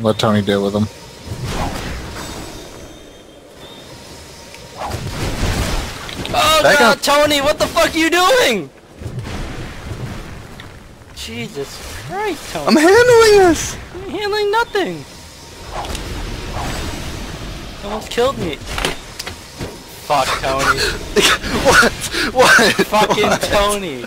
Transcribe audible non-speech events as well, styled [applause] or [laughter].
Let Tony deal with them. Oh Back god, up. Tony, what the fuck are you doing? Jesus Christ, Tony. I'm handling this! I'm handling nothing. Almost killed me. Fuck Tony. [laughs] what? What? Fucking What? Tony.